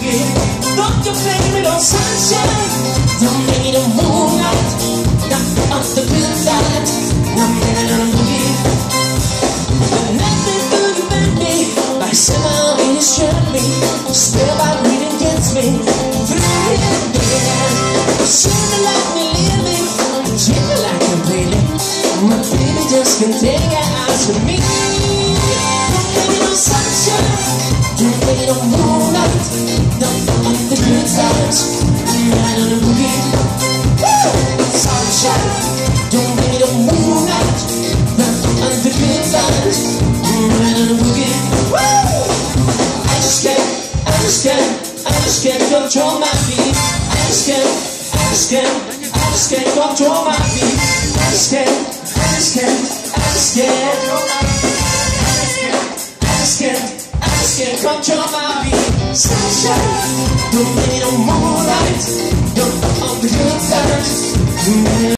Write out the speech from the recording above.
boogie. Don't you blame it on sunshine. Don't need a moonlight. Not on the good side. I'm living on a boogie. But nothing good about me. Like somehow it me. Still by reading gets me. Through. Seem like me I'm really. My baby just can't take her eyes from me. Don't no. Don't need no good! Sunshine. Don't need no moonlight. On the boogie. I just can't, I just can't, I just can't control my feet. I just can't, control my feet. I just can't, I just can't, I just can't. I just can't, I just can't control my feet. Sunshine, don't need no moonlight. Don't on the good side.